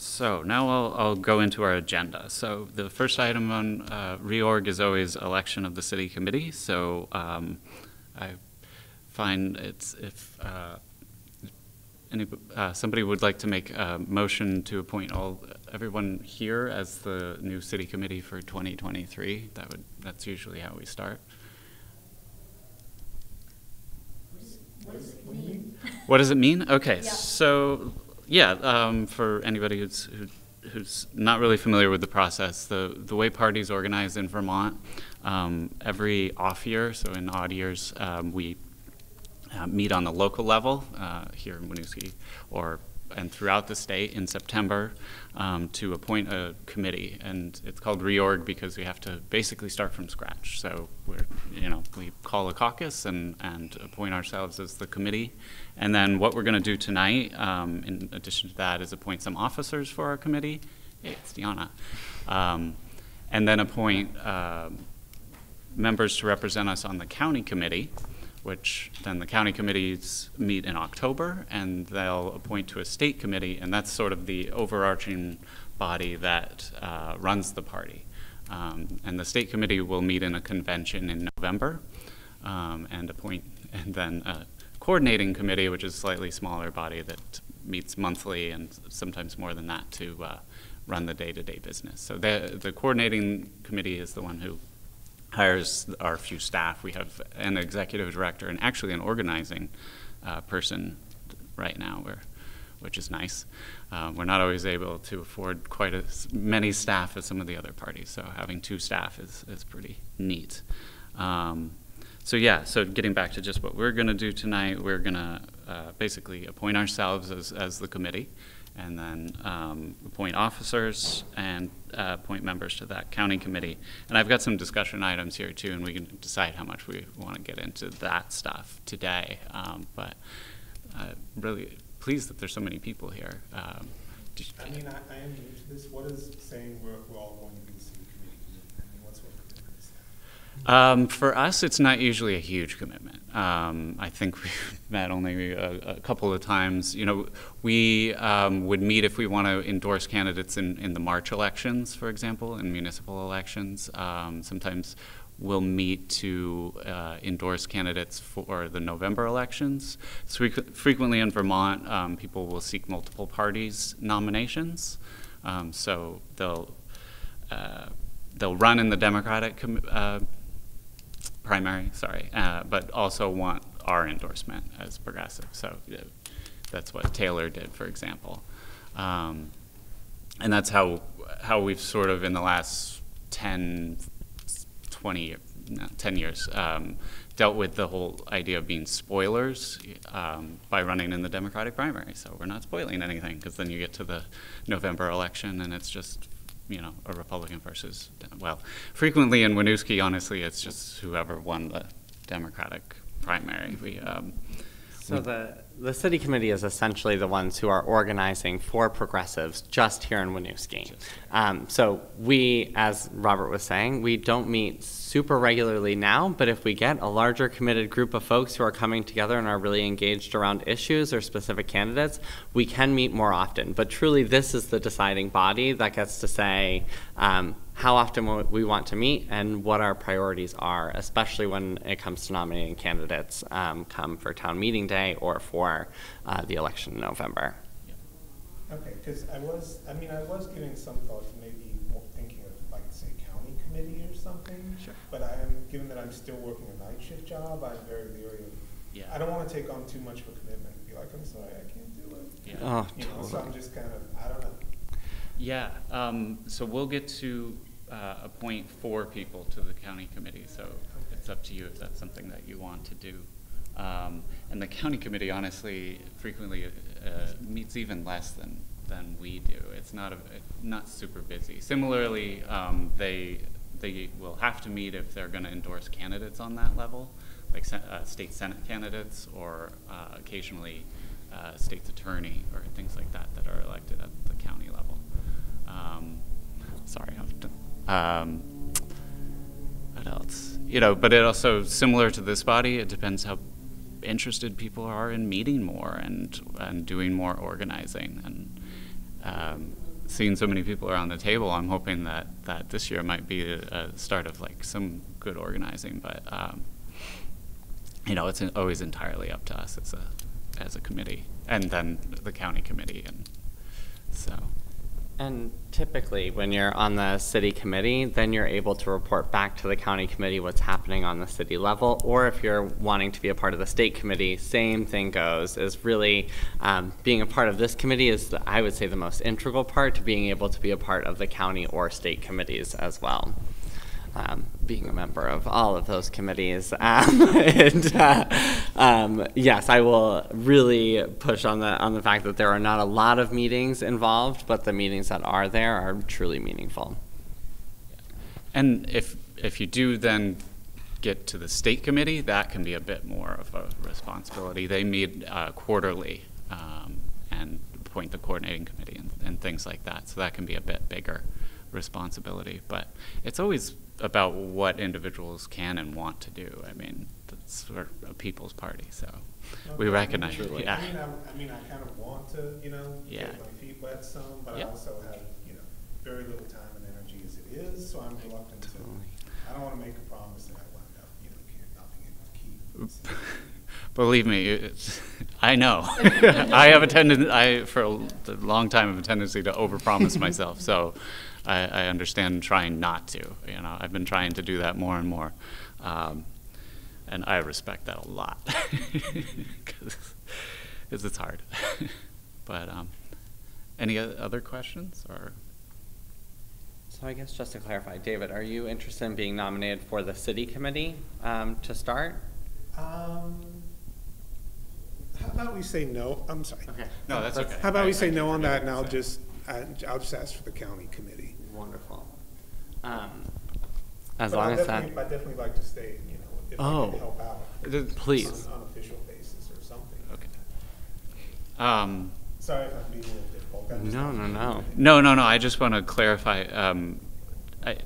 So now I'll, I'll go into our agenda. So the first item on uh, reorg is always election of the city committee. So um, I find it's if uh, any, uh, somebody would like to make a motion to appoint all everyone here as the new city committee for 2023. That would that's usually how we start. What does it mean? What does it mean? Okay, Yeah. so yeah, um, for anybody who's who, who's not really familiar with the process, the the way parties organize in Vermont, um, every off year, so in odd years, um, we uh, meet on the local level uh, here in Winooski, or and throughout the state in September um, to appoint a committee, and it's called reorg because we have to basically start from scratch. So we're you know we call a caucus and and appoint ourselves as the committee, and then what we're going to do tonight, um, in addition to that, is appoint some officers for our committee. Hey, it's Diana, um, and then appoint. um members to represent us on the county committee, which then the county committees meet in October, and they'll appoint to a state committee, and that's sort of the overarching body that uh, runs the party. Um, and the state committee will meet in a convention in November, um, and appoint, and then a coordinating committee, which is a slightly smaller body that meets monthly and sometimes more than that to uh, run the day-to-day business. So the the coordinating committee is the one who hires our few staff. We have an executive director and actually an organizing uh, person right now, where, which is nice. Um, we're not always able to afford quite as many staff as some of the other parties, so having two staff is, is pretty neat. Um, so yeah, so getting back to just what we're going to do tonight, we're going to uh, basically appoint ourselves as, as the committee and then um, appoint officers and uh, appoint members to that county committee. And I've got some discussion items here too, and we can decide how much we want to get into that stuff today. Um, but uh, really pleased that there's so many people here. Um, I mean, I, I am new to this. What is saying we're, we're all going to be the city committee? I mean, what's what commitment is that? Um, for us, it's not usually a huge commitment. Um, I think we've met only a, a couple of times. You know, we um, would meet if we want to endorse candidates in, in the March elections, for example, in municipal elections. Um, sometimes we'll meet to uh, endorse candidates for the November elections. So frequ- frequently in Vermont, um, people will seek multiple parties nominations. Um, so they'll uh, they'll run in the Democratic uh, primary, sorry, uh, but also want our endorsement as progressive. So uh, that's what Taylor did, for example. Um, and that's how, how we've sort of in the last 10, 20, no, 10 years um, dealt with the whole idea of being spoilers um, by running in the Democratic primary. So we're not spoiling anything because then you get to the November election and it's just, you know, a Republican versus, well, frequently in Winooski, honestly, it's just whoever won the Democratic primary. We, um, So the, the city committee is essentially the ones who are organizing for progressives just here in Winooski. Um, so we, as Robert was saying, we don't meet super regularly now, but if we get a larger committed group of folks who are coming together and are really engaged around issues or specific candidates, we can meet more often. But truly, this is the deciding body that gets to say, um, how often we- we want to meet and what our priorities are, especially when it comes to nominating candidates um, come for town meeting day or for uh, the election in November. Okay, because I was, I mean, I was giving some thought to maybe thinking of like, say, county committee or something. Sure. But I am, given that I'm still working a night shift job, I'm very leery of, Yeah. I don't want to take on too much of a commitment and be like, I'm sorry, I can't do it. Yeah. Oh, You know, so I'm just kind of, I don't know. Yeah, um, so we'll get to uh, appoint four people to the county committee, so it's up to you if that's something that you want to do. Um, and the county committee honestly frequently uh, meets even less than, than we do. It's not a, not super busy. Similarly, um, they, they will have to meet if they're gonna endorse candidates on that level, like uh, state senate candidates or uh, occasionally uh, state's attorney or things like that that are elected at the county level. Um, sorry, I've done, um, what else? You know, but it also similar to this body. It depends how interested people are in meeting more and and doing more organizing. And um, seeing so many people around the table, I'm hoping that, that this year might be a, a start of like some good organizing. But um, you know, it's always entirely up to us as a as a committee, and then the county committee, and so. And typically, when you're on the city committee, then you're able to report back to the county committee what's happening on the city level. Or if you're wanting to be a part of the state committee, same thing goes. Is really um, being a part of this committee is, the, I would say, the most integral part to being able to be a part of the county or state committees as well. Um, being a member of all of those committees. Um, and uh, um, yes, I will really push on the on the fact that there are not a lot of meetings involved, but the meetings that are there are truly meaningful. And if, if you do then get to the state committee, that can be a bit more of a responsibility. They meet uh, quarterly um, and appoint the coordinating committee and, and things like that. So that can be a bit bigger responsibility. But it's always about what individuals can and want to do. I mean, it's we're a people's party, so we Okay, recognize. truly. Yeah. I mean, I, I mean, I kind of want to, you know, Yeah. get my feet wet some, but I also have, you know, very little time and energy as it is, so I'm reluctant to, I don't want to make a promise that I wind up, you know, can't, not being able to keep. Believe me, it's, I know. I have a tendency, I, for a long time, have a tendency to overpromise myself. So I, I understand trying not to. You know, I've been trying to do that more and more. Um, and I respect that a lot because it's hard. but um, any other questions or? So I guess just to clarify, David, are you interested in being nominated for the city committee um, to start? Um, how about we say no, I'm sorry. Okay. No, that's okay. How about we say no on that, forgetting and I'll just, I- I'll just ask for the county committee. Wonderful. Um, as But long I'd as that. definitely- I'd definitely like to stay, you know, if I Oh. can help out. Th- Please. On an unofficial basis or something. Okay. Um, Sorry if I'm being a little difficult. I'm No, no, no. No, no, no, I just want to clarify. um, I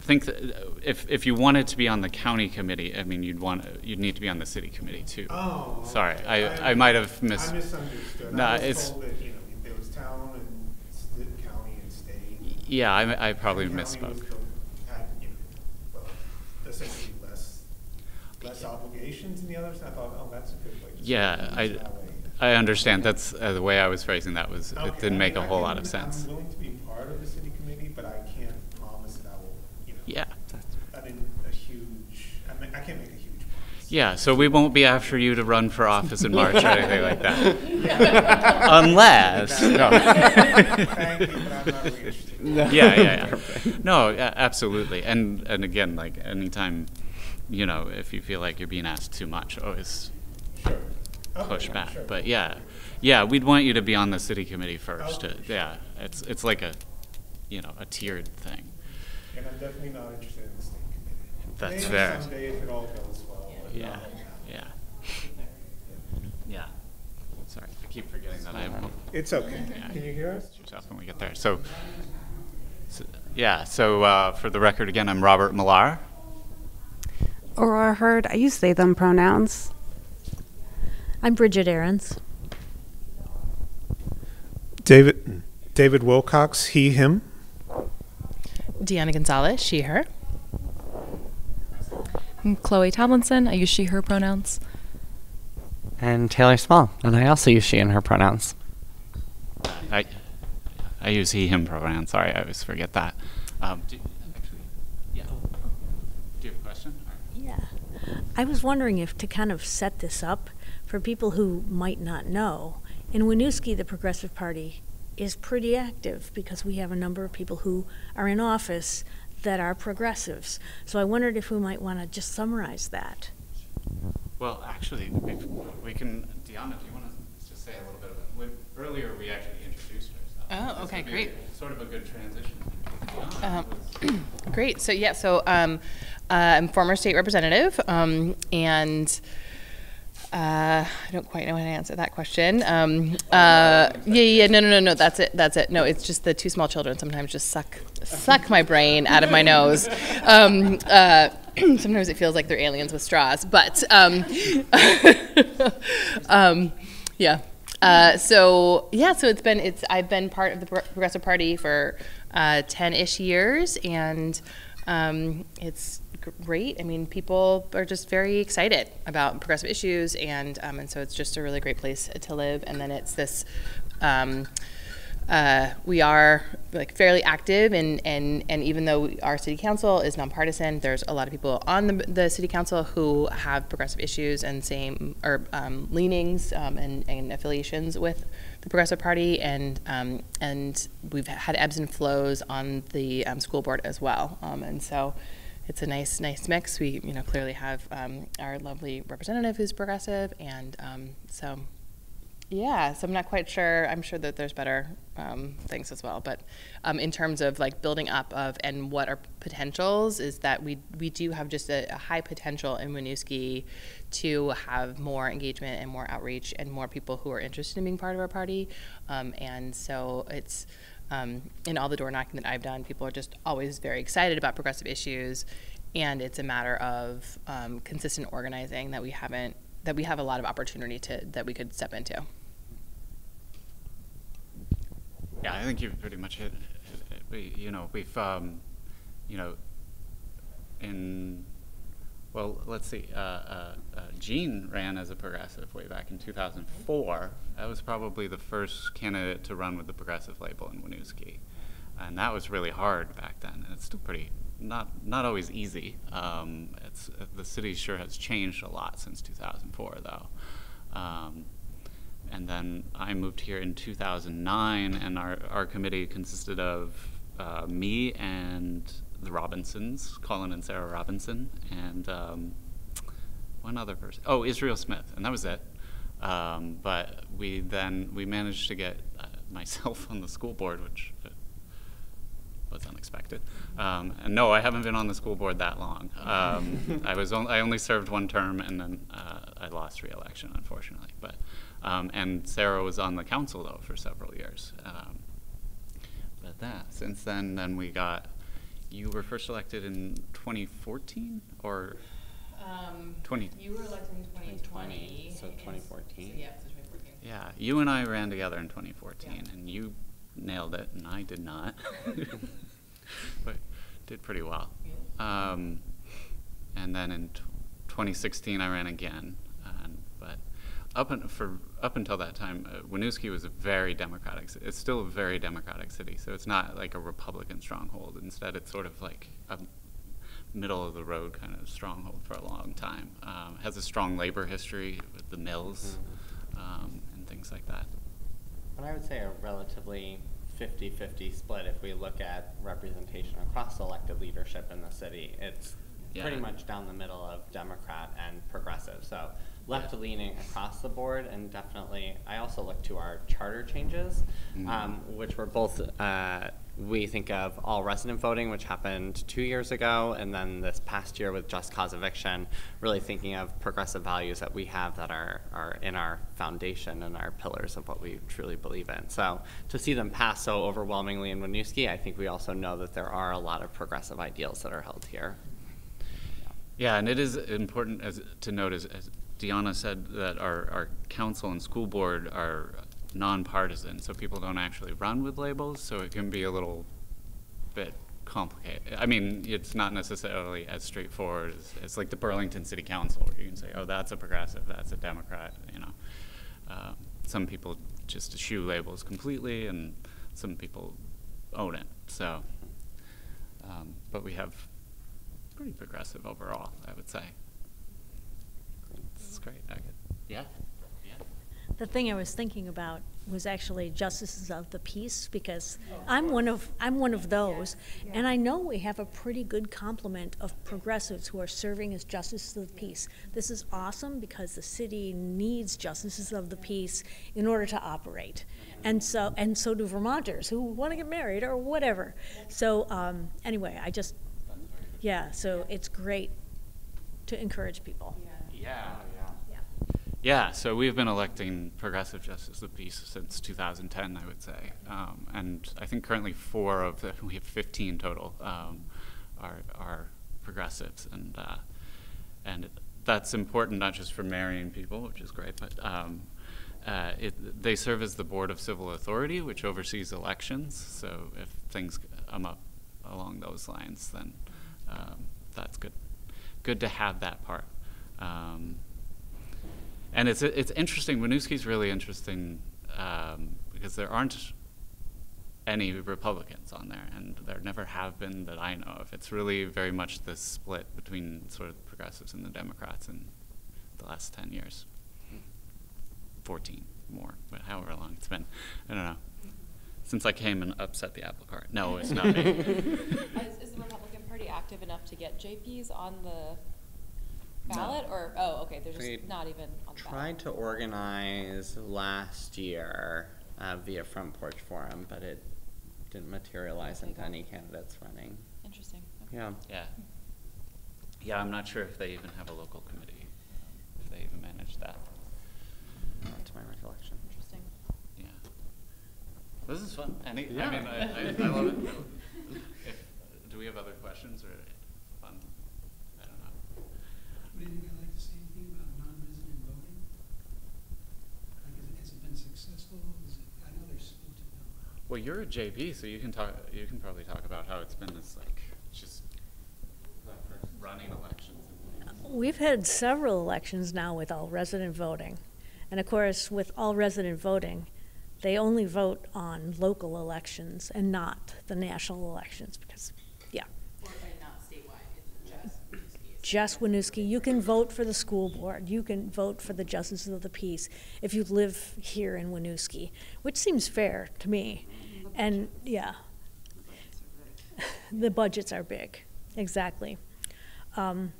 think that if, if you wanted to be on the county committee, I mean, you'd want, you'd need to be on the city committee too. Oh. Sorry, okay. I, I might have mis. I misunderstood. Nah, I was it's- told that, you know, there was town and st- county and state. Yeah, I, I probably And county misspoke. the- you know, well, essentially less, less obligations than the others. I thought, oh, that's a good way Yeah, I. I understand. That's, uh, the way I was phrasing that was, Okay, it didn't I make a mean, I whole lot of sense. I'm willing to be part of the city committee, but I can't promise that I will, you know. Yeah. I mean, a huge, I mean, I can't make a huge promise. Yeah, so we won't be after you to run for office in March or anything like that. Unless, no. Thank you, but I'm not really interested. yeah, yeah, yeah. No, absolutely. And and again, like anytime, you know, if you feel like you're being asked too much, always Sure. Push back. sure. But yeah, yeah, we'd want you to be on the city committee first. Okay, to- yeah, it's it's like a, you know, a tiered thing. And I'm definitely not interested in the state committee. That's Maybe fair. someday if it all goes well, Yeah, not right now. yeah, yeah. Sorry, I keep forgetting that I am. It's okay. Yeah. Can you hear us? yourself when we get there. So, so yeah. So uh, for the record, again, I'm Robert Millar. Aurora Heard, I use they, them pronouns. I'm Bridget Aarons. David, David Wilcox, he, him. Deanna Gonzalez, she, her. I'm Chloe Tomlinson. I use she, her pronouns. And Taylor Small, and I also use she and her pronouns. I I use he him pronoun. Sorry, I always forget that. Um, do, actually, yeah. Do you have a question? Yeah. I was wondering if to kind of set this up for people who might not know, in Winooski, the Progressive Party is pretty active because we have a number of people who are in office that are progressives. So I wondered if we might want to just summarize that. Well, actually, we we can. Diana, do you want to just say a little bit about? When, earlier, we actually introduced ourselves. Oh, okay, great. Sort of a good transition. Um, Great. So yeah. So um, uh, I'm former state representative, um, and uh, I don't quite know how to answer that question. Um, uh, yeah, yeah. No, no, no, no. That's it. That's it. No, it's just the two small children sometimes just suck suck my brain out of my nose. Um, uh, sometimes it feels like they're aliens with straws, but um, um, yeah. Uh, so yeah, so it's been it's I've been part of the Progressive Party for uh, ten-ish years, and um, it's great. I mean, people are just very excited about progressive issues, and um, and so it's just a really great place to live. And then it's this. Um, uh, we are like fairly active and, and, and even though our city council is nonpartisan, there's a lot of people on the, the city council who have progressive issues and same or um, leanings um, and, and affiliations with the Progressive Party and um, and we've had ebbs and flows on the um, school board as well. Um, and so it's a nice nice mix. We you know clearly have um, our lovely representative who's progressive and so yeah, so I'm not quite sure. I'm sure that there's better um, things as well, but um, in terms of like building up of and what our potentials is that we we do have just a, a high potential in Winooski to have more engagement and more outreach and more people who are interested in being part of our party, um, and so it's. Um, in all the door knocking that I've done, people are just always very excited about progressive issues, and it's a matter of um, consistent organizing that we haven't that we have a lot of opportunity to that we could step into. Yeah, I think you've pretty much hit, hit it. We, you know, we've, um, you know, in, well, let's see, uh, uh, uh, Jean ran as a progressive way back in 2004. That was probably the first candidate to run with the progressive label in Winooski. And that was really hard back then, and it's still pretty, not, not always easy. Um, it's, the city sure has changed a lot since 2004, though. Um, and then I moved here in 2009, and our, our committee consisted of uh, me and the Robinsons, Colin and Sarah Robinson, and um, one other person. Oh, Israel Smith, and that was it. Um, but we then we managed to get uh, myself on the school board, which uh, was unexpected. Um, and no, I haven't been on the school board that long. Um, I was on, I only served one term, and then uh, I lost re-election, unfortunately. But um, and Sarah was on the council though for several years. Um, but that since then, then we got. You were first elected in 2014 or um, 20. You were elected in 2020. so 2014. yeah, so 2014. Yeah, you and I ran together in 2014, and you nailed it, and I did not, but did pretty well. Um, and then in t- 2016, I ran again, and, but up un- for up until that time, uh, Winooski was a very democratic. ci- It's still a very democratic city, so it's not like a Republican stronghold. Instead, it's sort of like a middle of the road kind of stronghold for a long time. Um, has a strong labor history with the mills um, and things like that. But I would say a relatively 50-50 split if we look at representation across elected leadership in the city. It's pretty much down the middle of Democrat and progressive. So left leaning across the board and definitely I also look to our charter changes, Mhm. um, which were both uh, we think of all resident voting, which happened two years ago, and then this past year with just cause eviction, really thinking of progressive values that we have that are, are in our foundation and our pillars of what we truly believe in. So to see them pass so overwhelmingly in Winooski, I think we also know that there are a lot of progressive ideals that are held here. Yeah, and it is important as, to note, as, as Deanna said, that our, our council and school board are nonpartisan, so people don't actually run with labels, so it can be a little bit complicated. I mean, it's not necessarily as straightforward as, as like the Burlington City Council, where you can say, oh, that's a progressive, that's a Democrat, you know. Um, some people just eschew labels completely, and some people own it, so. Um, but we have pretty progressive overall, I would say. It's great. I could, yeah. Yeah. The thing I was thinking about was actually justices of the peace because I'm one of I'm one of those, and I know we have a pretty good complement of progressives who are serving as justices of the peace. This is awesome because the city needs justices of the peace in order to operate, and so and so do Vermonters who want to get married or whatever. So um, anyway, I just yeah, so it's great to encourage people. Yeah. Yeah. So we've been electing progressive justice of peace since 2010, I would say. Um, and I think currently four of the, we have 15 total, um, are, are progressives. And, uh, and that's important not just for marrying people, which is great, but um, uh, it, they serve as the Board of Civil Authority, which oversees elections. So if things come up along those lines, then um, that's good. Good to have that part. And it's it's interesting. Winooski's really interesting um, because there aren't any Republicans on there, and there never have been that I know of. It's really very much this split between sort of progressives and the Democrats in the last ten years. 14 more, but however long it's been. I don't know. Since I came and upset the apple cart. No, it's not me. Is, is the Republican Party active enough to get JPs on the ballot, or, oh, okay, they're We just not even on the ballot? Tried to organize last year uh, via Front Porch Forum, but it didn't materialize into any candidates running. Interesting. okay. Yeah. yeah. Yeah, I'm not sure if they even have a local committee, if they even manage that. Not to my recollection. Interesting. Yeah. This is fun. Any, Yeah. I mean, I, I, I love it. If, do we have other questions or fun? I don't know. Would anybody like to say anything about non-resident voting? Like, has it- has it been successful? Is it, I know there's supposed to be. Well, you're a JP, so you can talk. You can probably talk about how it's been. This like just running elections. We've had several elections now with all resident voting. And of course, with all resident voting, they only vote on local elections and not the national elections because, yeah. Or, not statewide, it's just Winooski, you can vote for the school board, you can vote for the justices of the peace if you live here in Winooski, which seems fair to me. And, yeah. The budgets are big, exactly. Um,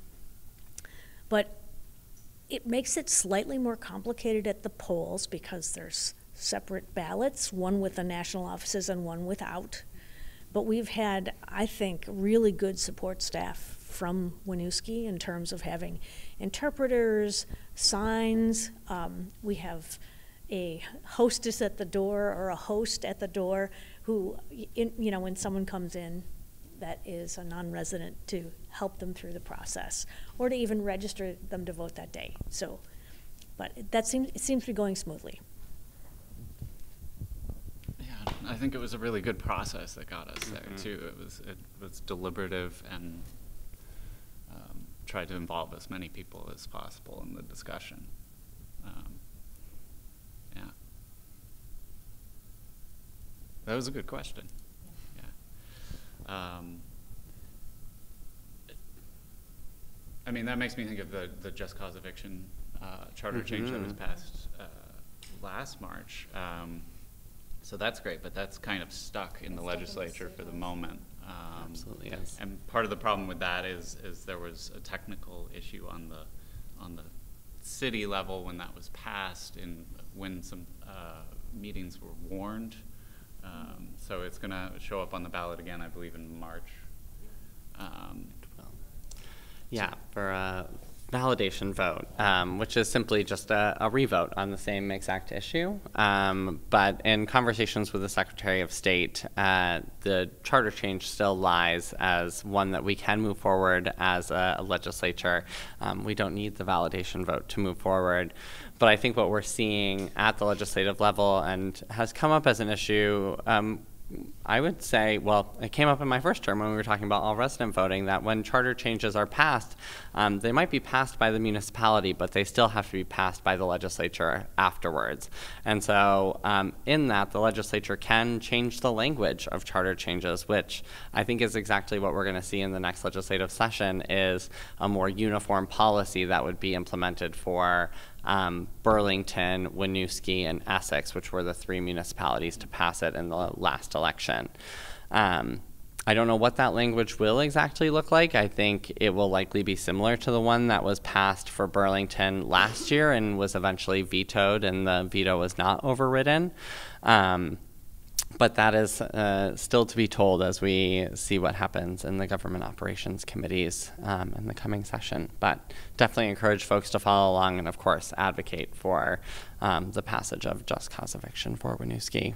But it makes it slightly more complicated at the polls because there's separate ballots, one with the national offices and one without. But we've had, I think, really good support staff from Winooski in terms of having interpreters, signs. Um, we have a hostess at the door or a host at the door who, in, you know, when someone comes in that is a non-resident to help them through the process or to even register them to vote that day. So, but that seems, it seems to be going smoothly. Yeah, I think it was a really good process that got us there Mhm. too. It was it was deliberative and tried to involve as many people as possible in the discussion. Um, yeah, that was a good question. Yeah. Um, I mean, that makes me think of the, the just cause eviction uh, charter change that was passed uh, last March. Um, so that's great, but that's kind of stuck in the It's in the legislature for the moment. Um, Absolutely is. And part of the problem with that is, is there was a technical issue on the, on the city level when that was passed and when some uh, meetings were warned. Um, So it's going to show up on the ballot again, I believe, in March. Um, Yeah, for a validation vote, um, which is simply just a, a revote on the same exact issue. Um, but in conversations with the Secretary of State, uh, the charter change still lies as one that we can move forward as a, legislature. Um, we don't need the validation vote to move forward. But I think what we're seeing at the legislative level and has come up as an issue um, I would say, well, it came up in my first term when we were talking about all resident voting, that when charter changes are passed, um, they might be passed by the municipality, but they still have to be passed by the legislature afterwards. And so, um, in that, the legislature can change the language of charter changes, which I think is exactly what we're going to see in the next legislative session, is a more uniform policy that would be implemented for um, Burlington, Winooski, and Essex, which were the three municipalities to pass it in the last election. Um, I don't know what that language will exactly look like. I think it will likely be similar to the one that was passed for Burlington last year and was eventually vetoed, and the veto was not overridden. Um, but that is uh, still to be told as we see what happens in the government operations committees um, in the coming session. But definitely encourage folks to follow along and, of course, advocate for um, the passage of just cause eviction for Winooski.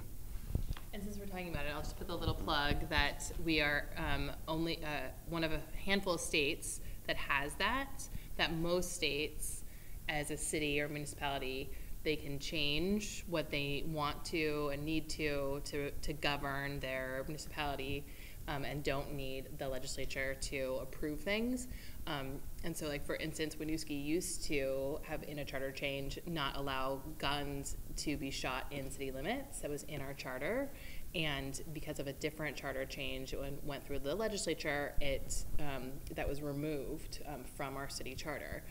And since we're talking about it, I'll just put the little plug that we are um, only uh, one of a handful of states that has that, that most states, as a city or municipality, they can change what they want to and need to to, to govern their municipality um, and don't need the legislature to approve things. Um, and so, like for instance, Winooski used to have in a charter change not allow guns to be shot in city limits. That was in our charter, and because of a different charter change when went through the legislature, it um, that was removed um, from our city charter,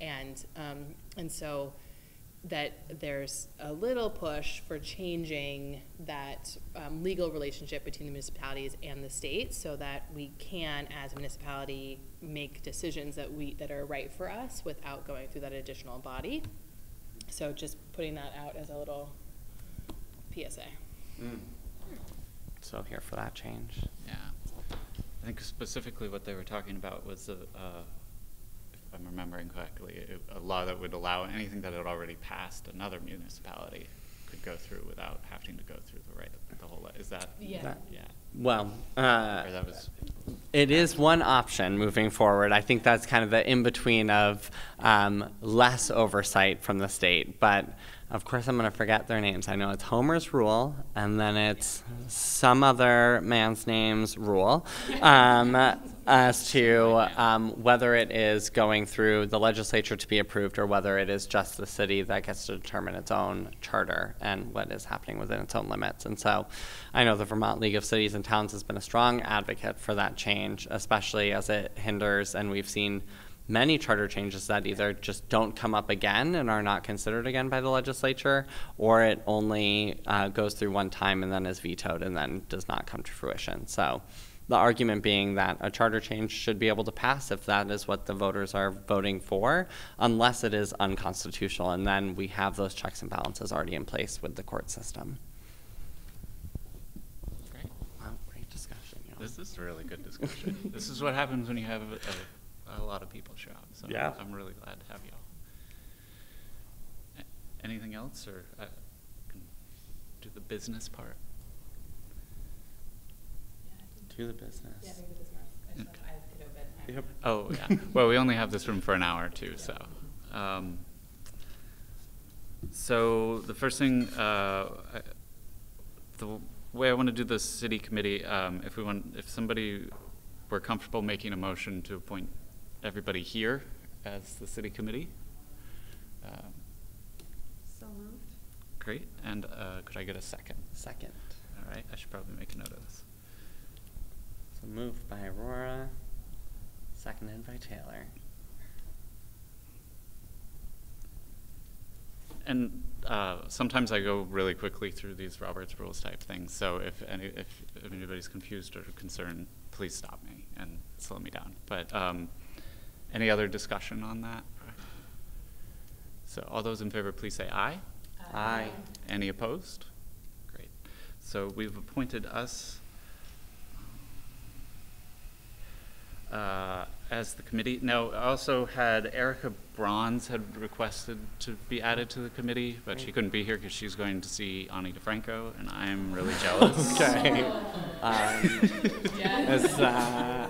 and um, and so that there's a little push for changing that um, legal relationship between the municipalities and the state so that we can as a municipality make decisions that we that are right for us without going through that additional body so just putting that out as a little psa So here for that change. Yeah. I think specifically what they were talking about was, a, uh, if I'm remembering correctly, a, a law that would allow anything that had already passed another municipality could go through without having to go through the right, the whole, is that? Yeah. That- Yeah. Well, uh, that was, It is one option moving forward. I think that's kind of the in between of um, less oversight from the state. But of course, I'm going to forget their names. I know it's Homer's Rule, and then it's some other man's name's rule um, as to um, whether it is going through the legislature to be approved or whether it is just the city that gets to determine its own charter and what is happening within its own limits. And so I know the Vermont League of Cities and Towns has been a strong advocate for that change, especially as it hinders, and we've seen many charter changes that either just don't come up again and are not considered again by the legislature, or it only uh, goes through one time and then is vetoed and then does not come to fruition. So the argument being that a charter change should be able to pass if that is what the voters are voting for, unless it is unconstitutional, and then we have those checks and balances already in place with the court system. great. Wow, great discussion. you know. This is a really good discussion. This is what happens when you have a, a lot of people show up, so Yeah. I'm really glad to have you all. Anything else, or I can do the business part? To the business. Yep. Oh, yeah. Well, we only have this room for an hour too, so. Um, so the first thing, uh, I- the way I want to do the city committee, um, if we want, if somebody were comfortable making a motion to appoint everybody here as the city committee. um, So moved. Great, and uh, could I get a second? Second. All right, I should probably make a note of this. So moved by Aurora, seconded by Taylor. And uh, sometimes I go really quickly through these Roberts Rules type things. So if any, if anybody's confused or concerned, please stop me and slow me down. But um, any other discussion on that? So all those in favor, please say aye. Aye. Any opposed? Great. So we've appointed us uh, as the committee. Now, also had Erica Bronze had requested to be added to the committee, but she couldn't be here because she's going to see Ani DiFranco, and I'm really jealous. Okay. Um, Is uh,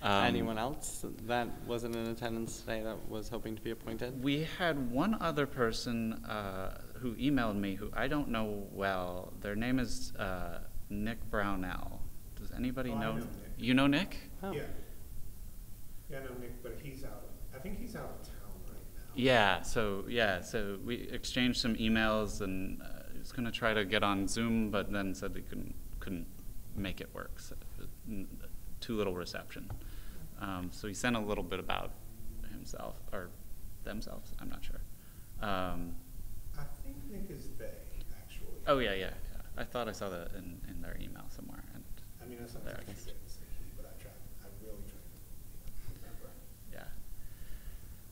Um, anyone else that wasn't in attendance today that was hoping to be appointed? We had one other person uh, who emailed me who I don't know well. Their name is uh, Nick Brownell. Does anybody Oh, I know? know Nick. You know Nick? Oh. Yeah. Yeah, no, Nick, but he's out, I think he's out of town right now. Yeah. So yeah. So we exchanged some emails, and uh, he was gonna try to get on Zoom, but then said he couldn't couldn't make it work. So, too little reception. Um, so he sent a little bit about himself or themselves. I'm not sure. Um, I think Nick is they, actually. Oh, yeah, yeah, yeah. I thought I saw that in, in their email somewhere, and, I mean, I There sometimes it is. forget to say he, but I try, I really try to remember. yeah.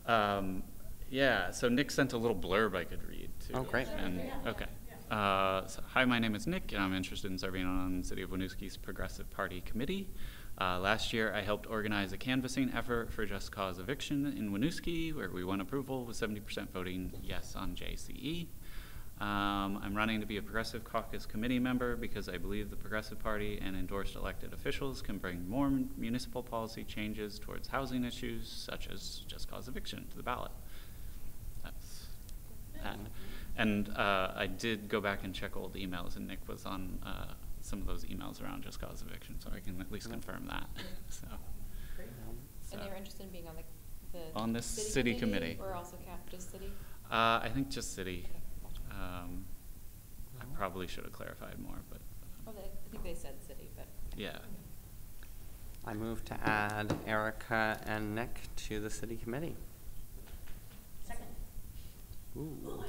Um, yeah, so Nick sent a little blurb I could read, too. Oh, great. And, okay. Uh, so, hi, my name is Nick, and I'm interested in serving on the City of Winooski's Progressive Party Committee. Uh, last year, I helped organize a canvassing effort for Just Cause Eviction in Winooski, where we won approval with 70% voting yes on JCE. Um, I'm running to be a Progressive Caucus Committee member because I believe the Progressive Party and endorsed elected officials can bring more municipal policy changes towards housing issues such as just cause eviction to the ballot. That's And, and uh, I did go back and check old emails, and Nick was on uh, some of those emails around just cause eviction, so I can at least confirm that. So, And they so- were interested in being on the, the. On this city committee. Or also cap, just city? Uh, I think just city. Okay, gotcha. Um, I probably should have clarified more, but Oh, they, I think they said city, but. yeah. I move to add Erica and Nick to the city committee. Second. Ooh.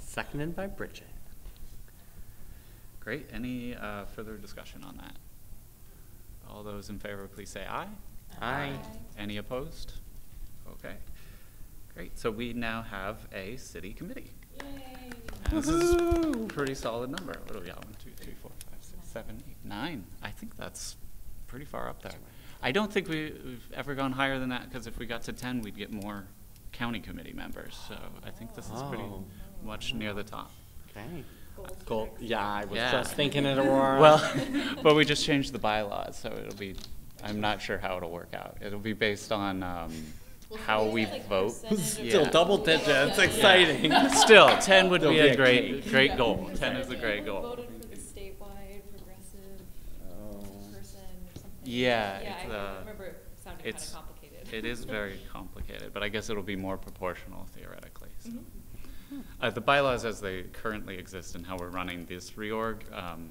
Seconded by Bridget. Great. Any uh, further discussion on that? All those in favor, please say aye. Aye. Any opposed? Okay. Great. So we now have a city committee. Yay. And This is a pretty solid number. What do we got? One, two, three, four, five, six, seven, eight, nine. I think that's pretty far up there. I don't think we, we've ever gone higher than that, because if we got to ten, we'd get more county committee members. So I think this is pretty Oh. much near the top. Okay. Gold, yeah, I was Yeah. just thinking it, Aurora. Well, but we just changed the bylaws, so it'll be, I'm not sure how it'll work out. It'll be based on, um, Well, how we like, vote. Still Yeah. double digits, Yeah. exciting. Still, ten would be be a a great, cake. great goal. Ten is a great goal. Voted for the statewide progressive person or something? Yeah, Yeah, it's, I uh, remember it sounding kind It's, of complicated. it is very complicated, but I guess it'll be more proportional theoretically, so. Mhm. Uh, the bylaws as they currently exist and how we're running this reorg, um,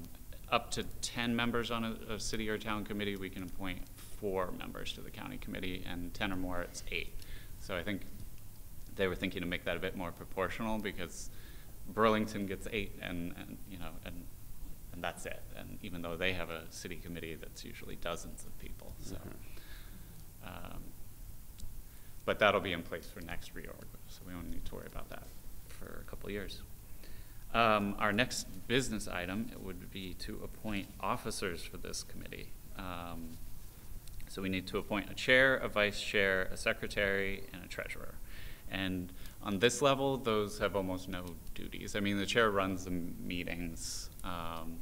up to ten members on a, a city or town committee, we can appoint four members to the county committee, and ten or more, it's eight. So I think they were thinking to make that a bit more proportional, because Burlington gets eight, and, and, you know, and, and that's it. And even though they have a city committee that's usually dozens of people, so. Um, But that'll be in place for next reorg, so we won't need to worry about that for a couple years. Um, our next business item it would be to appoint officers for this committee. Um, so we need to appoint a chair, a vice chair, a secretary, and a treasurer. And on this level, those have almost no duties. I mean, the chair runs the meetings, um,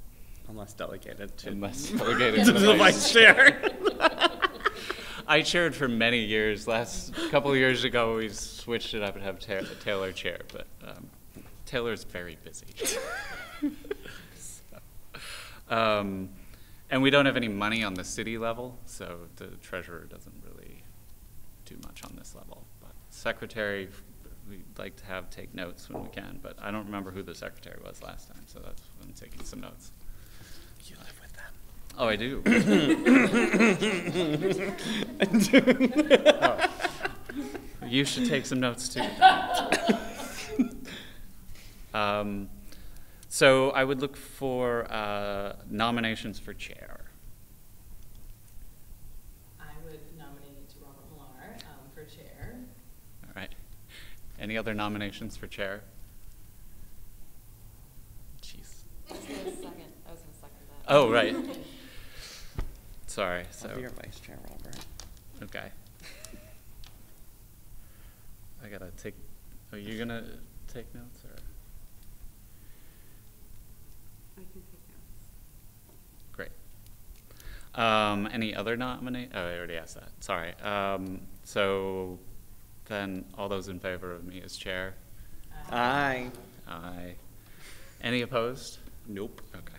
Unless delegated to. Unless delegated to the vice chair. I chaired for many years. Last couple of years ago, we switched it up and have Ta- Taylor chair, but um, Taylor's very busy. So, um, and we don't have any money on the city level, so the treasurer doesn't really do much on this level. But secretary, we'd like to have take notes when we can, but I don't remember who the secretary was last time, so that's I'm taking some notes. You live with them. Oh, I do. Oh. You should take some notes too. Um, so I would look for uh, nominations for chair. I would nominate Robert Millar um, for chair. All right. Any other nominations for chair? Jeez. I was gonna second, I was second that. Oh, right. Sorry. So I'll be your vice chair, Robert. okay. I gotta take. Are you gonna take notes or? Great. Um, any other nominate? Oh, I already asked that. Sorry. Um, so then, all those in favor of me as chair? Aye. Aye. Any opposed? Nope. Okay.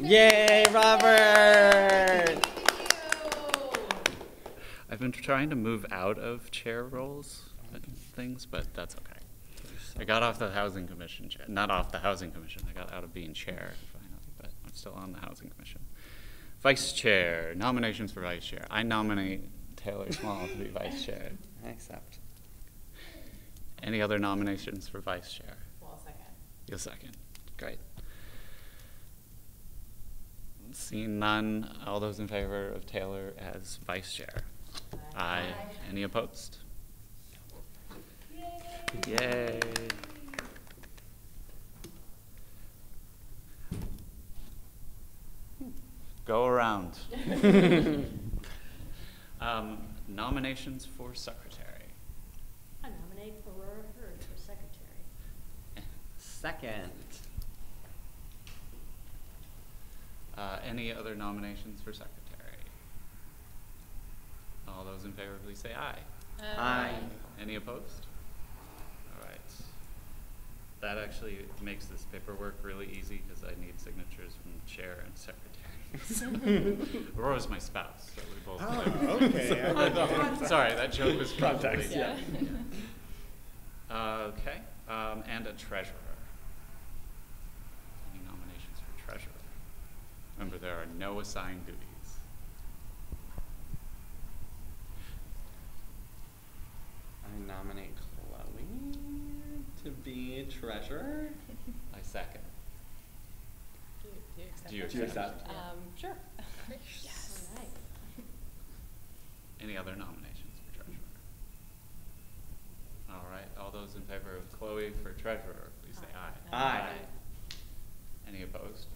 Yay, Robert! I've been trying to move out of chair roles and things, but that's okay. I got off the housing commission chair, not off the housing commission. I got out of being chair finally, but I'm still on the housing commission. Vice chair, nominations for vice chair. I nominate Taylor Small to be vice chair. I accept. Any other nominations for vice chair? Well, second. You'll second. Great. Seeing none, all those in favor of Taylor as vice chair? Aye. Any opposed? Yay. Go around. Um, Nominations for secretary. I nominate Aurora Hurd for secretary. Second. Uh, Any other nominations for secretary? All those in favor, please say aye. Aye. Any opposed? That actually makes this paperwork really easy because I need signatures from chair and secretary. Aurora's my spouse, so we both. Oh, live- okay. so- I Sorry, that joke was probably. Context, yeah. Uh, Okay, um, and a treasurer. Any nominations for treasurer? Remember, there are no assigned duties. I nominate Chloe to be treasurer. I second. Do you- do you accept Do you that? Accept? Um, sure. Yes. All right. Any other nominations for treasurer? All right, all those in favor of Chloe for treasurer, please say aye. Aye. Any opposed?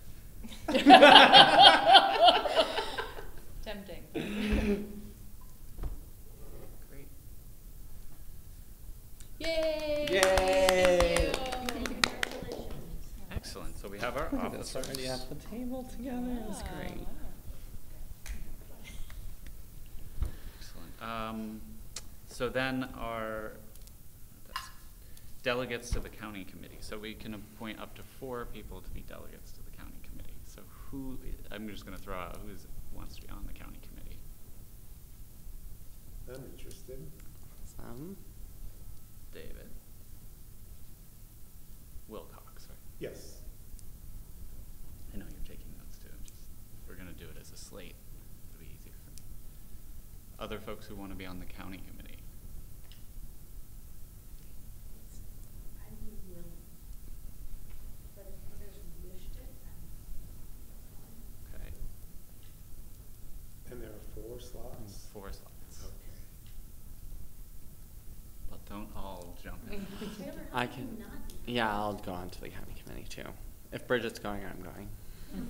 Tempting. Great. Yay! Yay! Excellent, so we have our already at the table together. That's great. Excellent. Um, so then our delegates to the county committee. So we can appoint up to four people to be delegates to the county committee. So who, I'm just gonna throw out who is, wants to be on the county committee. I'm interested. Some. David. Wilcox, right? Yes. I know you're taking notes too. Just, we're gonna do it as a slate. It'll be easier for me. Other folks who wanna be on the county committee. Okay, And there are four slots? four slots. Okay. But don't all jump in. I can. Yeah, I'll go on to the county committee too. If Bridget's going, I'm going.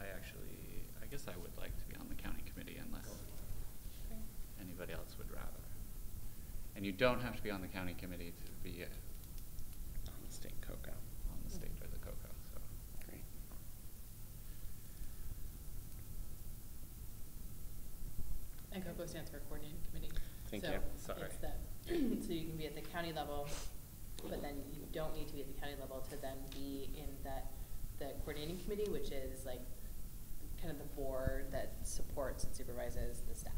I actually, I guess I would like to be on the county committee unless anybody else would rather. And you don't have to be on the county committee to be uh, On the state COCO. on the state or the COCO, so. Great. And COCO stands for Coordinating Committee. Thank So you. Sorry. it's the- So you can be at the county level, but then you don't need to be at the county level to then be in that, the coordinating committee, which is like kind of the board that supports and supervises the staff.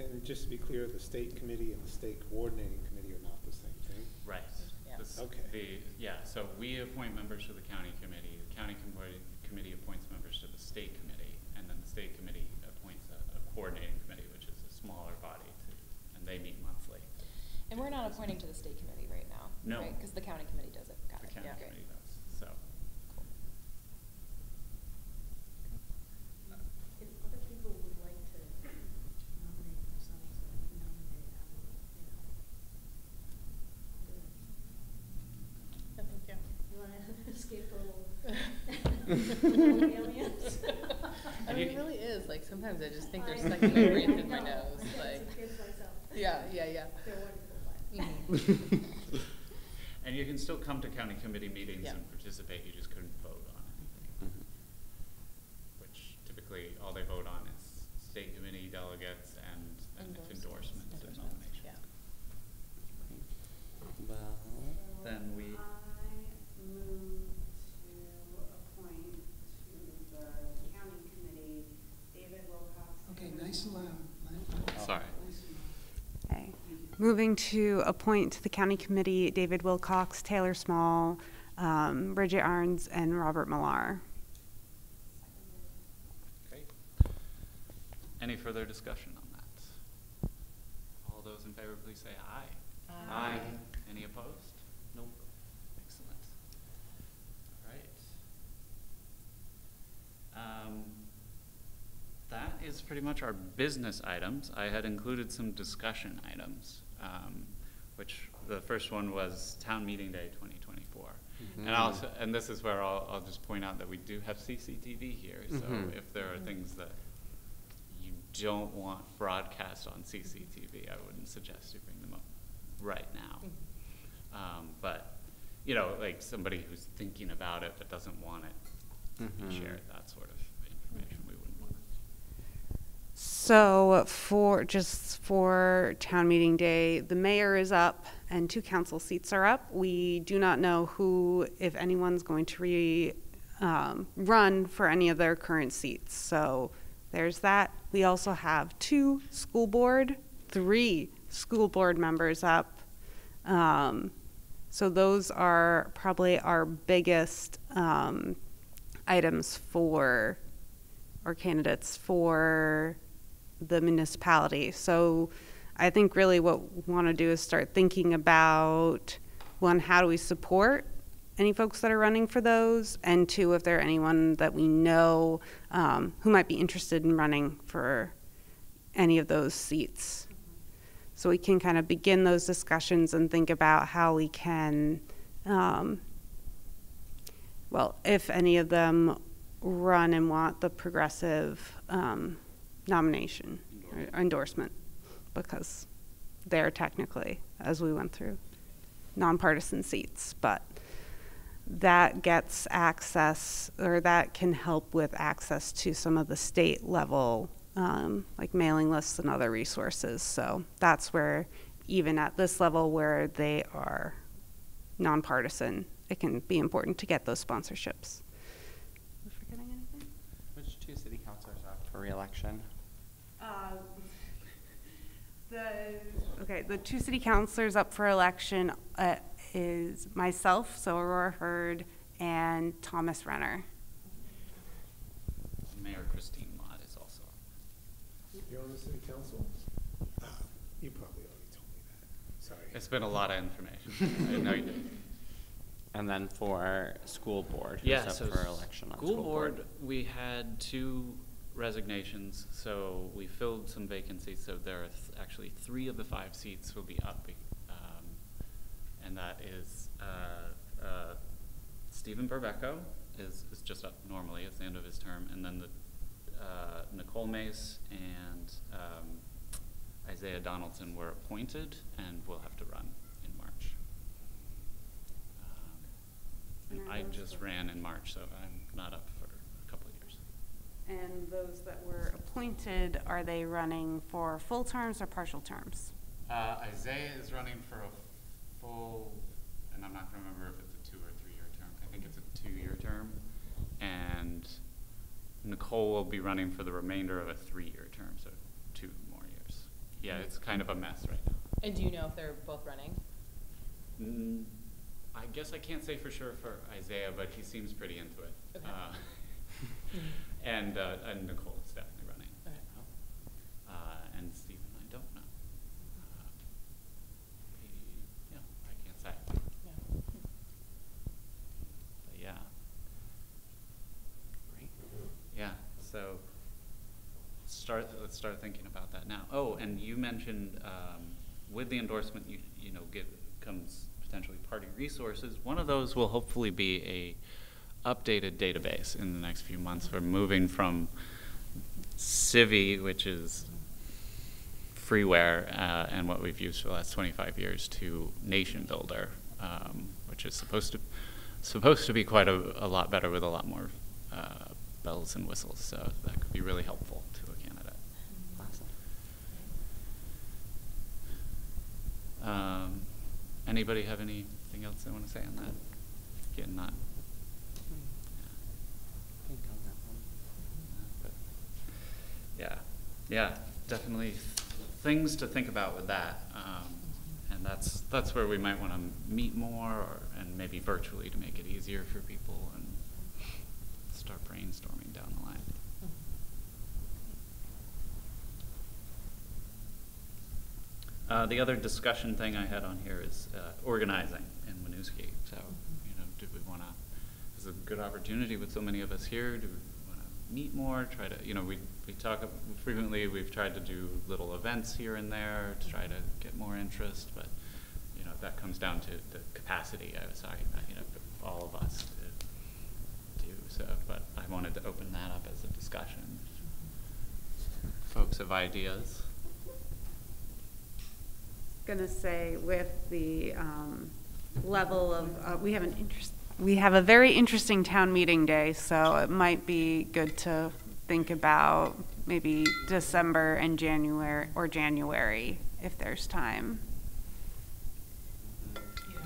And just to be clear, the state committee and the state coordinating committee are not the same thing? Right. Yeah. This- Okay. The, yeah, so we appoint members to the county committee, the county committee, committee appoints members to the state committee, and then the state committee appoints a, a coordinating committee, which is a smaller body to, and they meet monthly. And we're not appointing to the state committee right now, No. right? Because the county committee does it. Got The it. county Yeah. committee does, so. If other people would like to nominate themselves or nominate, No, thank you. you want to a little aliens? I mean, it really is, like, sometimes I just think they're I sucking my breath know. in my nose, like, some kids myself. yeah, yeah, yeah. They're wonderful, but. Mhm. And you can still come to county committee meetings Yeah. and participate, you just couldn't vote on anything. Mhm. Which typically, all they vote on is state committee delegates and, and if endorsements and Endorsements, nominations. yeah. Well, Then we, I move to appoint to the county committee David Wilcox. Okay, Taylor nice and Smalls. loud. Nice- sorry. nice and loud. Okay. Moving to appoint to the county committee David Wilcox, Taylor Small, um, Bridget Arns, and Robert Millar. Great. Any further discussion on that? All those in favor, please say aye. Aye. Any opposed? Nope. Excellent. All right. Um, That is pretty much our business items. I had included some discussion items, um, which the first one was Town Meeting Day twenty twenty-four. And also, and this is where I'll, I'll just point out that we do have CCTV here, so Mhm. if there are things that you don't want broadcast on CCTV, I wouldn't suggest you bring them up right now. Um, but, you know, like somebody who's thinking about it but doesn't want it to be Mhm. shared, that sort of information we wouldn't want. So for, just for town meeting day, the mayor is up and two council seats are up. We do not know who, if anyone's going to re, um, run for any of their current seats. So there's that. We also have two school board, three school board members up. Um, so those are probably our biggest, um, items for, or candidates for the municipality. So I think really what we want to do is start thinking about one, how do we support any folks that are running for those? And two, if there are anyone that we know um, who might be interested in running for any of those seats. So we can kind of begin those discussions and think about how we can, um, well, if any of them run and want the progressive um, nomination or endorsement, because they're technically, as we went through, nonpartisan seats, but that gets access, or that can help with access to some of the state level, um, like mailing lists and other resources. So that's where, even at this level where they are nonpartisan, it can be important to get those sponsorships. Am I forgetting anything? Which two city councilors are up for reelection? Uh, The, okay, the two city councilors up for election uh, is myself, so Aurora Hurd, and Thomas Renner. Mayor Kristine Lott is also on. You're on the city council? Ah, You probably already told me that. Sorry. It's been a lot of information. I know you did. And then for school board, who's Yeah, up so for election on school board, we had two resignations, so we filled some vacancies, so there are th- actually three of the five seats will be up. um, And that is, uh, uh, Stephen Berbecco is, is just up normally, it's the end of his term, and then the, uh, Nicole Mace and, um, Isaiah Donaldson were appointed and will have to run in March. Um, And And I just ran in March, so I'm not up for a couple of years. And those that were appointed, are they running for full terms or partial terms? Uh, Isaiah is running for a full, and I'm not gonna remember if it's a two or three-year term. I think it's a two-year term. And Nicole will be running for the remainder of a three-year term, so two more years. Yeah, it's kind of a mess right now. And do you know if they're both running? Mm, I guess I can't say for sure for Isaiah, but he seems pretty into it. Okay. Uh, And, uh, and Nicole is definitely running. Okay. Uh, and Stephen, I don't know. Uh, Yeah, I can't say. Yeah. But yeah. Great. Yeah, so start, let's start thinking about that now. Oh, and you mentioned, um, with the endorsement, you, you know, give, comes potentially party resources. One of those will hopefully be a updated database in the next few months. We're moving from Civi, which is freeware uh, and what we've used for the last 25 years, to Nation Builder, um, which is supposed to supposed to be quite a, a lot better with a lot more uh, bells and whistles. So that could be really helpful to a candidate. Awesome. Um, anybody have anything else they want to say on that? Again, not. Think on that one. But yeah, definitely things to think about with that. Um, and that's that's where we might want to meet more, or, and maybe virtually to make it easier for people and start brainstorming down the line. Uh, the other discussion thing I had on here is uh, organizing in Winooski. So, you know, do we want to? Is a good opportunity with so many of us here. Do meet more? Try to, you know, we we talk frequently. We've tried to do little events here and there to try to get more interest, but you know, that comes down to the capacity. I was talking about, you know, all of us to do so. But I wanted to open that up as a discussion. Folks have ideas. Gonna say with the um, level of, uh, we have an interest, we have a very interesting town meeting day, so it might be good to think about maybe December and January, or January, if there's time. Yeah.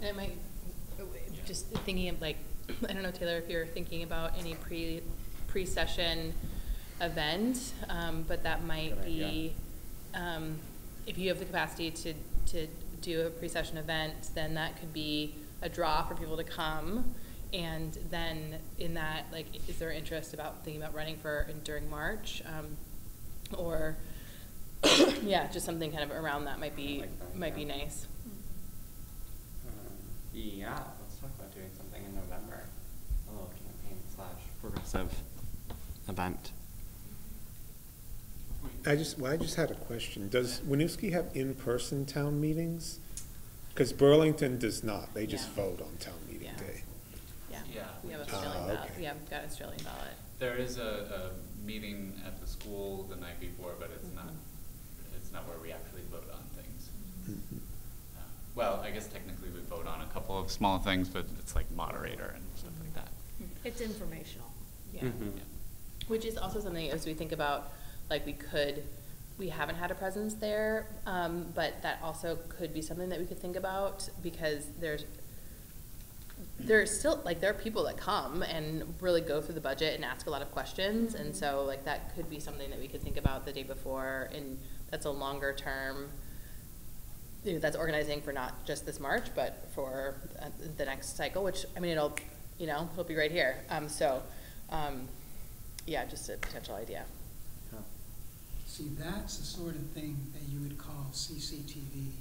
And it might, just thinking of like, I don't know, Taylor, if you're thinking about any pre, pre-session event, um, but that might Good be, um, if you have the capacity to, to do a pre-session event, then that could be a draw for people to come. And then in that, like, is there interest about thinking about running for, during March? Um, or, yeah, just something kind of around that might be, like that, might be yeah. nice. Uh, Yeah, let's talk about doing something in November, a little campaign slash progressive event. I just, well, I just had a question. Does Winooski have in-person town meetings? Because Burlington does not. They just Yeah. vote on town meeting Yeah. day. Yeah. Yeah. We have Ah, Australian ballot, okay. yeah, we've got Australian ballot. There is a, a meeting at the school the night before, but it's not, it's not where we actually vote on things. Mhm. Uh, Well, I guess technically we vote on a couple of small things, but it's like moderator and stuff like that. It's informational. Yeah. Mhm. Yeah. Which is also something as we think about, like, we could, we haven't had a presence there, um, but that also could be something that we could think about, because there's, there's still, like, there are people that come and really go through the budget and ask a lot of questions, and so, like, that could be something that we could think about the day before, and that's a longer term, you know, that's organizing for not just this March, but for uh, the next cycle, which, I mean, it'll, you know, it'll be right here. Um, so, um, yeah, just a potential idea. See, that's the sort of thing that you would call CCTV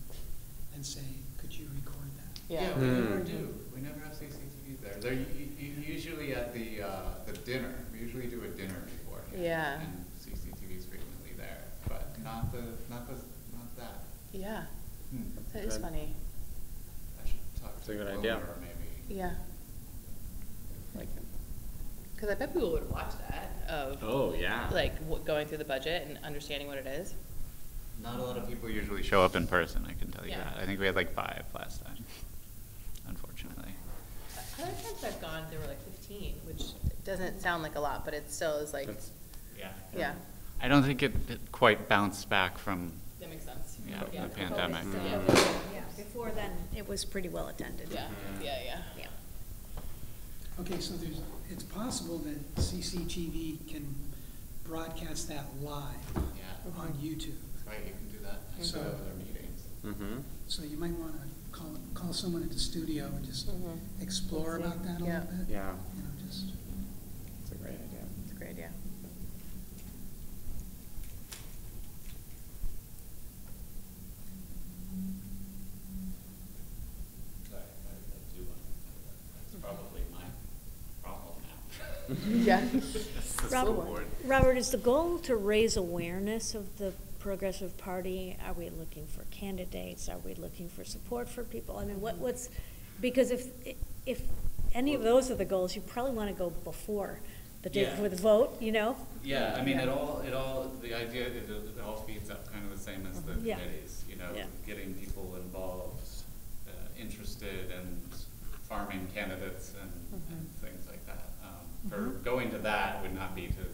and say, could you record that? Yeah. we Hmm. never do. We never have CCTV there. They're u- u- usually at the, uh, the dinner. We usually do a dinner before. Yeah. And CCTV is frequently there, but not the, not the, not that. Yeah, Hmm. that is Good. funny. I should talk That's to a good Wilmer idea. maybe. Yeah, Like, because I bet people would watch that of. Oh, yeah. Like, w- going through the budget and understanding what it is. Not a lot of people usually show up in person, I can tell you Yeah. that. I think we had like five last time, unfortunately. Other times I've gone, there were like fifteen, which doesn't sound like a lot, but it still is like, That's- Yeah. yeah, I don't think it it quite bounced back from, that makes sense. Yeah, Yeah. the pandemic. Yeah. Yeah, before then, it was pretty well attended. Yeah, yeah, yeah. Yeah. Okay, so there's, it's possible that CCTV can broadcast that live yeah. on YouTube. Right, you can do that. I So- saw other meetings. mm-hmm. So you might want to call, call someone at the studio and just Mhm. explore about that a Yeah. little bit. Yeah, You know, just, it's a great idea. It's a great idea. Sorry, I I do want to, that's probably my problem now. Yeah. It's the school Robert. Robert, is the goal to raise awareness of the Progressive Party? Are we looking for candidates? Are we looking for support for people? I mean, what, what's, because if, if any of those are the goals, you probably want to go before the day Yeah. before the vote, you know? Yeah, I mean, it all, it all, the idea, it, it all feeds up kind of the same as the Yeah. committees, you know, Yeah. getting people involved, uh, interested and farming candidates and, and things like that. For Mhm. going to that would not be to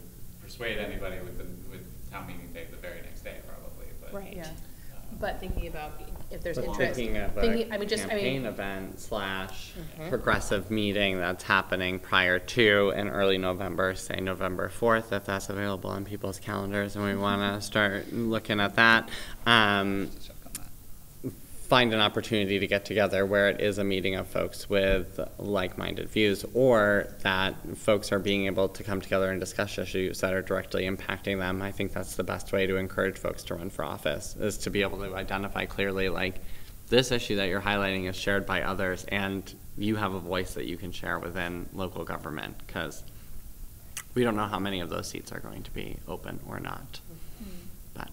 persuade anybody with the, with town meeting day the very next day probably, but. Right. Yeah, um, but thinking about if there's But interest. Thinking of a thinking- I mean, just, I campaign mean, event slash Mhm. progressive meeting that's happening prior to in early November, say November fourth, if that's available on people's calendars and we wanna start looking at that. Um, just check on that. Find an opportunity to get together where it is a meeting of folks with like-minded views, or that folks are being able to come together and discuss issues that are directly impacting them. I think that's the best way to encourage folks to run for office, is to be able to identify clearly, like, this issue that you're highlighting is shared by others, and you have a voice that you can share within local government, because we don't know how many of those seats are going to be open or not. But,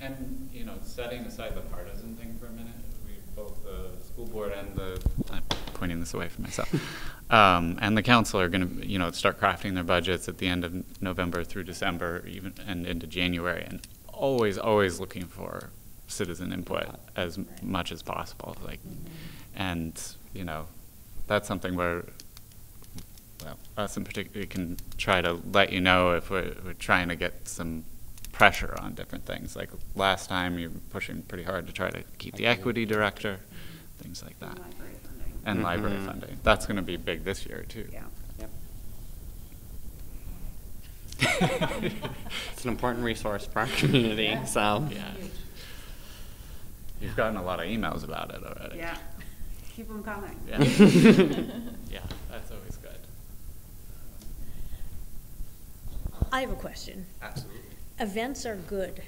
And, you know, setting aside the partisan thing for a minute, we, both the school board and the, I'm pointing this away from myself, um, and the council are gonna, you know, start crafting their budgets at the end of November through December, even, and into January, and always, always looking for citizen input as much as possible, like, and, you know, that's something where well, us in particular can try to let you know if we're, we're trying to get some pressure on different things. Like last time, you were pushing pretty hard to try to keep the equity director, things like that. Library funding. And library Mhm. funding. That's gonna be big this year, too. Yeah. Yep. It's an important resource for our community, so. Yeah. You've gotten a lot of emails about it already. Yeah. Keep them coming. Yeah. Yeah, that's always good. I have a question. Absolutely. Events are good,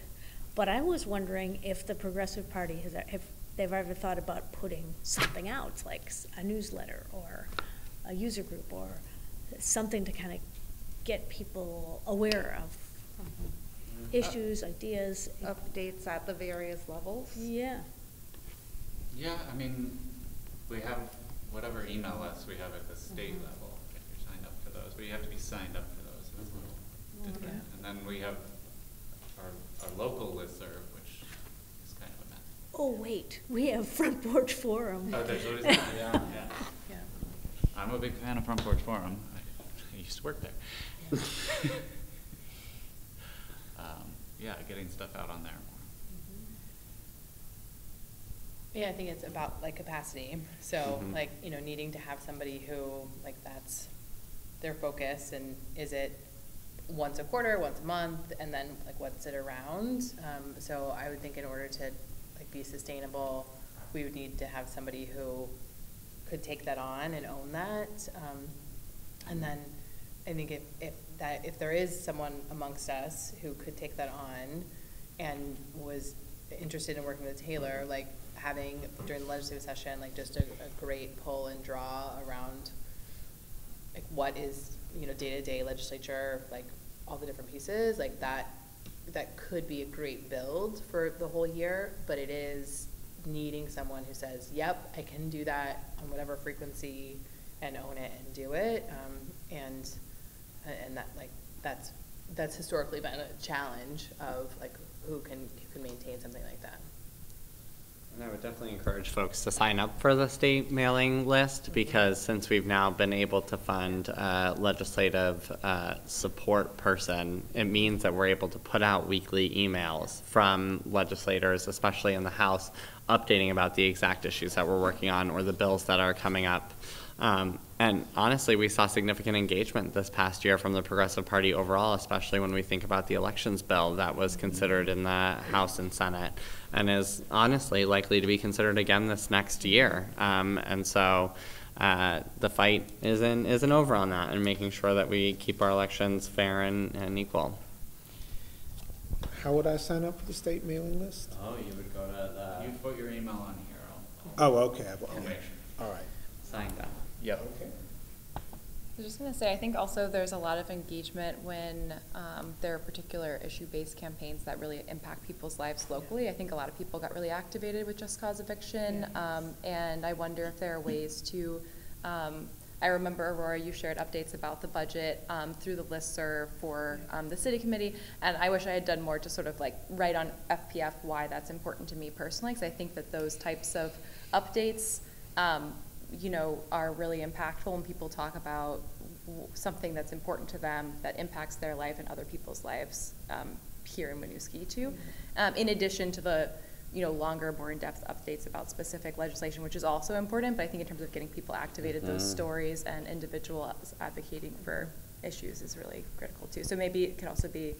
but I was wondering if the Progressive Party has, if they've ever thought about putting something out, like a newsletter or a user group or something to kind of get people aware of issues, ideas. Updates at the various levels. Yeah. Yeah, I mean, we have whatever email lists we have at the state Mhm. level, if you're signed up for those, but you have to be signed up for those. That's a little Okay. different. And then we have our, our local listserv, which is kind of a mess. Oh, wait, we have Front Porch Forum. Oh, there's always, yeah, yeah. Yeah. I'm a big fan of Front Porch Forum. I I used to work there. Um, Yeah, getting stuff out on there more. Yeah, I think it's about like capacity. So Mhm. like, you know, needing to have somebody who, like, that's their focus and is it once a quarter, once a month, and then like what's it around? Um, so I would think in order to like be sustainable, we would need to have somebody who could take that on and own that. Um, and then I think if, if that, if there is someone amongst us who could take that on and was interested in working with Taylor, like having during the legislative session, like just a, a great pull and draw around like what is, you know, day-to-day legislature, like all the different pieces, like that, that could be a great build for the whole year, but it is needing someone who says, yep, I can do that on whatever frequency and own it and do it. Um, and, and that, like, that's, that's historically been a challenge of like who can, who can maintain something like that. And I would definitely encourage folks to sign up for the state mailing list because since we've now been able to fund a legislative uh, support person, it means that we're able to put out weekly emails from legislators, especially in the House, updating about the exact issues that we're working on or the bills that are coming up. Um, and honestly, we saw significant engagement this past year from the Progressive Party overall, especially when we think about the elections bill that was considered in the House and Senate and is honestly likely to be considered again this next year. Um, and so uh, the fight isn't, isn't over on that and making sure that we keep our elections fair and, and equal. How would I sign up for the state mailing list? Oh, you would go to the. You put your email on here, I'll. Oh, okay, I've- I'll okay. make sure. all right. Signed up. Yep. Okay. I was just gonna say, I think also there's a lot of engagement when um, there are particular issue-based campaigns that really impact people's lives locally. I think a lot of people got really activated with Just Cause Eviction, um, and I wonder if there are ways to, um, I remember Aurora, you shared updates about the budget um, through the listserv for um, the city committee, and I wish I had done more to sort of like write on FPF why that's important to me personally, because I think that those types of updates um, you know, are really impactful when people talk about something that's important to them that impacts their life and other people's lives um, here in Winooski too. Um, in addition to the, you know, longer, more in-depth updates about specific legislation, which is also important, but I think in terms of getting people activated, those Mhm. stories and individuals advocating for issues is really critical too. So maybe it could also be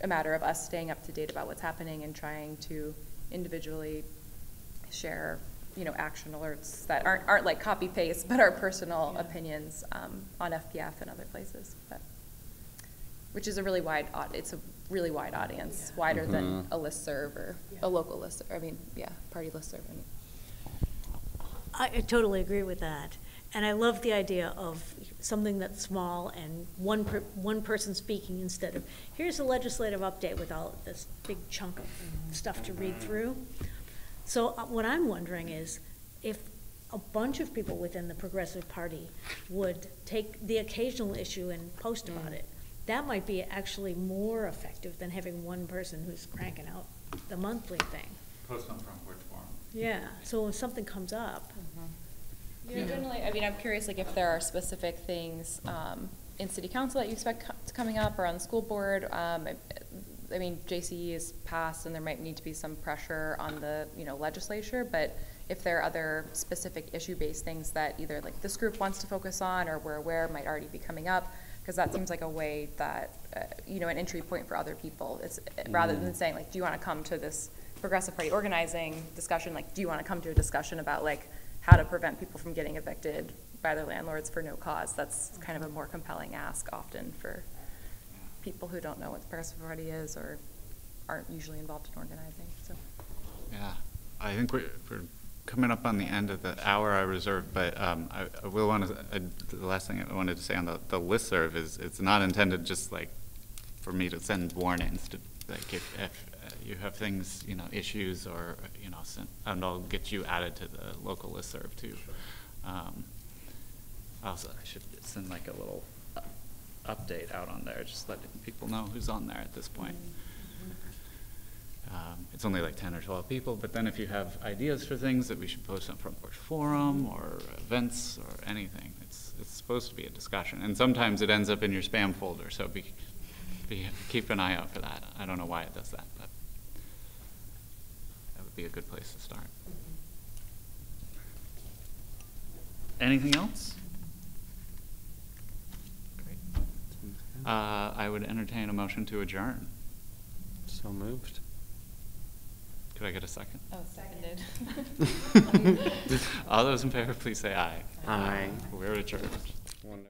a matter of us staying up to date about what's happening and trying to individually share, you know, action alerts that aren't, aren't like copy paste, but are personal opinions um, on FPF and other places. But, which is a really wide, aud- it's a really wide audience, wider than Mhm. a listserv or a local list, I mean, yeah, party listserv. I mean. I I totally agree with that. And I love the idea of something that's small and one per, one person speaking instead of, here's a legislative update with all this big chunk of stuff to read through. So uh, what I'm wondering is if a bunch of people within the Progressive Party would take the occasional issue and post about it, that might be actually more effective than having one person who's cranking out the monthly thing. Post on Front Porch Forum. Yeah, so if something comes up, Yeah, generally, I mean, I'm curious, like, if there are specific things, um, in city council that you expect co- coming up or on the school board. Um, I- mean, JCE is passed and there might need to be some pressure on the, you know, legislature, but if there are other specific issue-based things that either like this group wants to focus on or we're aware might already be coming up, because that seems like a way that, uh, you know, an entry point for other people. It's, rather than saying like, do you want to come to this Progressive Party organizing discussion, like, do you want to come to a discussion about like how to prevent people from getting evicted by their landlords for no cause? That's kind of a more compelling ask often for people who don't know what the Progressive Party is or aren't usually involved in organizing, so. Yeah, I think we're, we're coming up on the end of the hour I reserved, but um, I, I will want to, the last thing I wanted to say on the, the listserv is, it's not intended just like for me to send warnings to, like, if, if you have things, you know, issues or, you know, send, and I'll get you added to the local listserv too. Um, Also, I should send like a little update out on there, just letting people know who's on there at this point. Um, It's only like ten or twelve people, but then if you have ideas for things that we should post on Front Porch Forum or events or anything, it's, it's supposed to be a discussion. And sometimes it ends up in your spam folder, so be, be, keep an eye out for that. I don't know why it does that, but that would be a good place to start. Anything else? Great. Uh, I would entertain a motion to adjourn. So moved. Could I get a second? Oh, seconded. All those in favor, please say aye. Aye. We're adjourned. Wonderful.